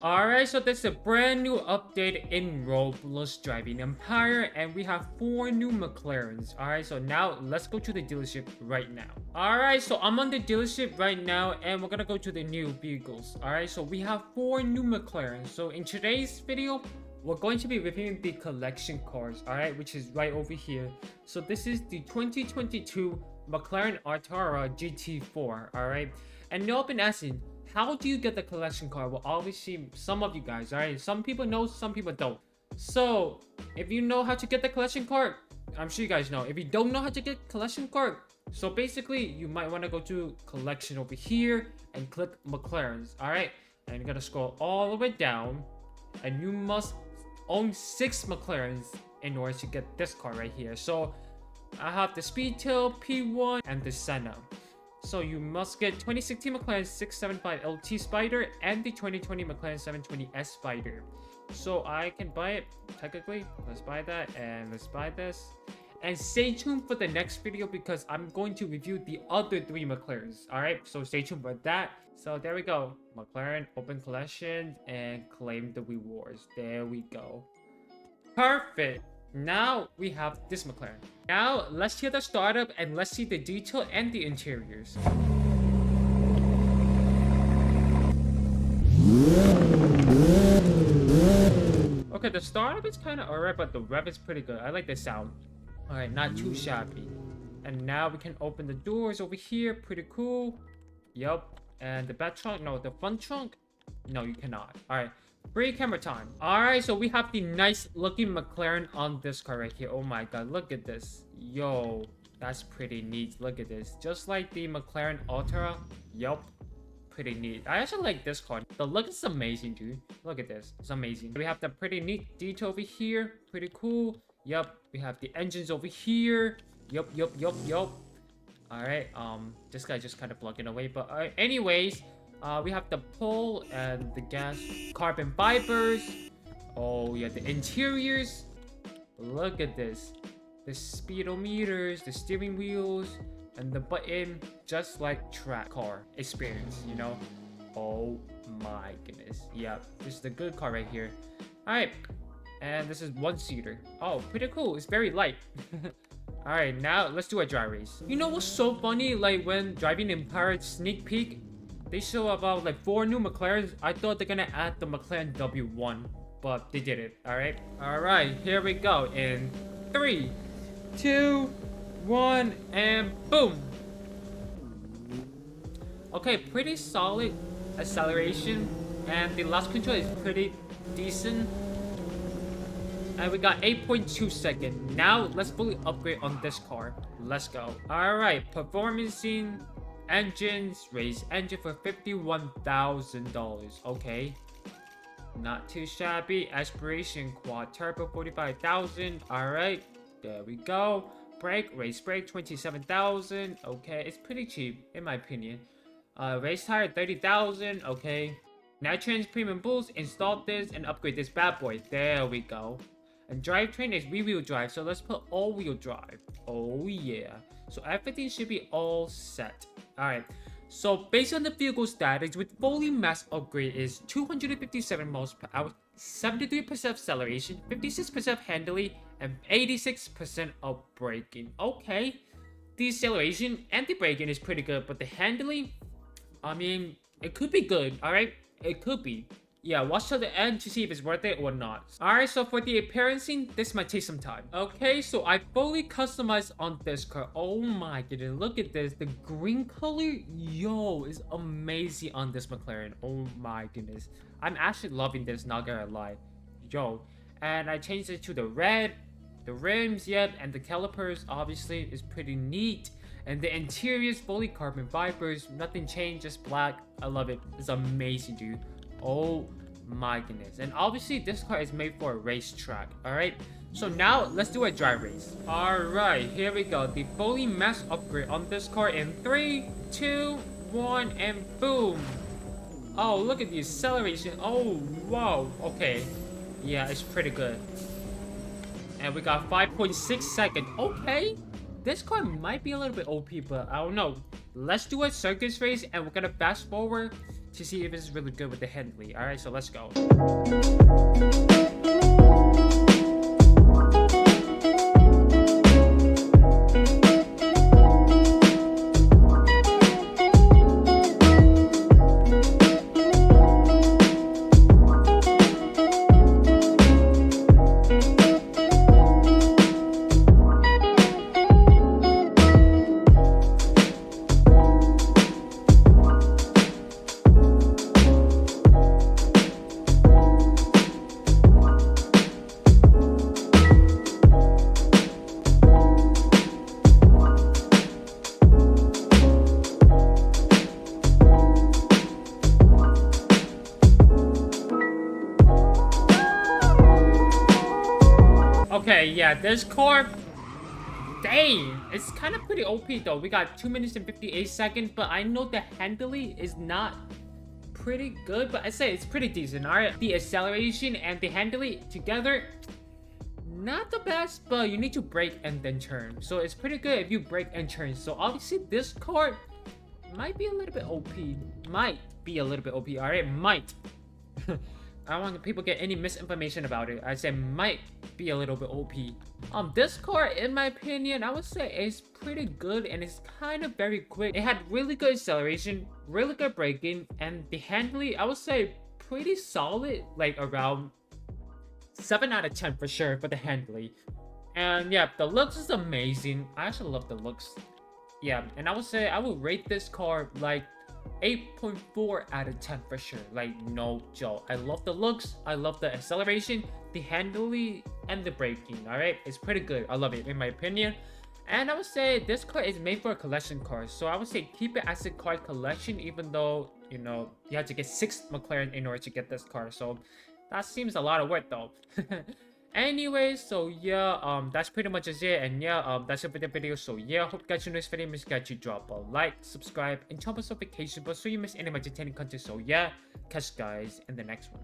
Alright, so this is a brand new update in Roblox Driving Empire, and we have four new McLarens. Alright, so now let's go to the dealership right now. Alright, so I'm on the dealership right now, and we're gonna go to the new vehicles. Alright, so we have four new McLarens. So in today's video, we're going to be reviewing the collection cars, alright, which is right over here. So this is the 2022 McLaren Artura GT4, alright? And you'll been asking, how do you get the collection card? Well, obviously, some of you guys, alright? Some people know, some people don't. So, if you know how to get the collection card, I'm sure you guys know. If you don't know how to get collection card, so basically, you might want to go to collection over here and click McLaren's, alright? And you're gonna scroll all the way down, and you must own six McLarens in order to get this card right here. So, I have the Speedtail, P1, and the Senna. So you must get 2016 McLaren 675 LT Spider and the 2020 McLaren 720S Spider. So I can buy it, technically. Let's buy that and let's buy this. And stay tuned for the next video because I'm going to review the other three McLarens. Alright, so stay tuned for that. So there we go. McLaren, open collection, and claim the rewards. There we go. Perfect. Now we have this McLaren. Now let's hear the startup and let's see the detail and the interiors. Okay, the startup is kind of alright, but the rev is pretty good. I like the sound. Alright, not too shabby. And now we can open the doors over here. Pretty cool. Yup. And the back trunk, no, the front trunk, no, you cannot. Alright, Free camera time. Alright, so we have the nice looking McLaren on this car right here. Oh my god, look at this. Yo, that's pretty neat. Look at this. Just like the McLaren Ultra. Yup. Pretty neat. I actually like this car. The look is amazing, dude. Look at this. It's amazing. We have the pretty neat detail over here. Pretty cool. Yup. We have the engines over here. Yup, yup, yup, yup. Alright, um, this guy just kind of plugging away. But uh, anyways, uh, we have the pole and the gas carbon fibers. Oh yeah, the interiors. Look at this. The speedometers, the steering wheels, and the button, just like track car experience, you know? Oh my goodness. Yeah, this is the good car right here. Alright, and this is one-seater. Oh, pretty cool. It's very light. Alright, now let's do a dry race. You know what's so funny? Like when Driving Empire Sneak Peek, they show about uh, like four new McLarens. I thought they're gonna add the McLaren W1, but they did it. All right, all right. Here we go. In three, two, one, and boom. Okay, pretty solid acceleration, and the last control is pretty decent. And we got 8.2 second. Now let's fully upgrade on this car. Let's go. Alright, performance scene engines, race engine for $51,000. Okay. Not too shabby. Aspiration quad turbo 45,000. Alright. There we go. Brake, race brake 27,000. Okay. It's pretty cheap in my opinion. Uh, race tire 30,000. Okay. Nitrous Premium Boost. Install this and upgrade this bad boy. There we go. And drivetrain is rear-wheel drive, so let's put all-wheel drive. Oh yeah. So everything should be all set. Alright. So based on the vehicle status with fully mass upgrade is 257 miles per hour, 73% acceleration, 56% handling, and 86% of braking. Okay. The acceleration and the braking is pretty good, but the handling, I mean, it could be good, alright? It could be yeah, watch till the end to see if it's worth it or not. Alright, so for the appearance this might take some time. Okay, so I fully customized on this car. Oh my goodness, look at this. The green color, yo, is amazing on this McLaren. Oh my goodness. I'm actually loving this, not gonna lie. Yo, and I changed it to the red. The rims, yep, and the calipers, obviously, is pretty neat. And the interior is fully carbon fibers. Nothing changed, just black. I love it. It's amazing, dude. Oh my goodness. And obviously this car is made for a racetrack, alright? So now let's do a dry race. Alright, here we go. The fully mass upgrade on this car in three, two, one, and boom! Oh, look at the acceleration. Oh, wow. Okay. Yeah, it's pretty good. And we got 5.6 seconds. Okay. This car might be a little bit OP, but I don't know. Let's do a circuit race and we're gonna fast forward to see if it's really good with the Henley. Alright, so let's go. Yeah, this car, dang, it's kind of pretty OP though. We got 2 minutes and 58 seconds, but I know the handling is not pretty good, but I say it's pretty decent, alright? The acceleration and the handling together, not the best, but you need to brake and then turn. So it's pretty good if you brake and turn. So obviously this car might be a little bit OP. Might be a little bit OP, alright? Might. I don't want people get any misinformation about it. I say might be a little bit OP. Um, this car, in my opinion, I would say is pretty good and it's kind of very quick. It had really good acceleration, really good braking, and the handling, I would say pretty solid, like around 7 out of 10 for sure for the handling. And yeah, the looks is amazing. I actually love the looks. Yeah, and I would say I would rate this car like 8.4 out of 10 for sure. Like, no joke. I love the looks. I love the acceleration, the handling, and the braking. Alright? It's pretty good. I love it, in my opinion. And I would say this car is made for a collection car. So I would say keep it as a car collection, even though, you know, you have to get six McLaren in order to get this car. So that seems a lot of work though. Anyway, so yeah, um, that's pretty much it. And yeah, um, that's it for the video. So yeah, hope you guys enjoyed this video. Make sure you drop a like, subscribe, and turn on notification so you miss any of my entertaining content. So yeah, catch you guys in the next one.